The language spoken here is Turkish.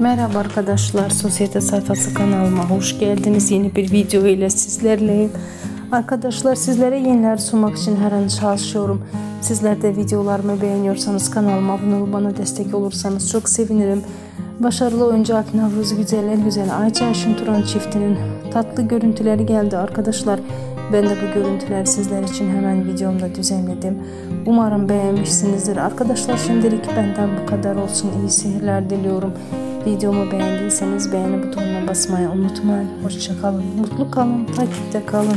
Merhaba arkadaşlar, Sosyete Sayfası kanalıma hoş geldiniz. Yeni bir video ile sizlerleyim. Arkadaşlar sizlere yeniler sunmak için her an çalışıyorum. Sizler de videolarımı beğeniyorsanız kanalıma abone olup bana destek olursanız çok sevinirim. Başarılı oyuncu Akın Navruz Güzel El Güzel Ayça Aşın Turan çiftinin tatlı görüntüleri geldi arkadaşlar. Ben de bu görüntüleri sizler için hemen videomda düzenledim. Umarım beğenmişsinizdir. Arkadaşlar şimdilik benden bu kadar olsun. İyi seyirler diliyorum. Videomu beğendiyseniz beğeni butonuna basmayı unutmayın. Hoşçakalın, mutlu kalın, takipte kalın.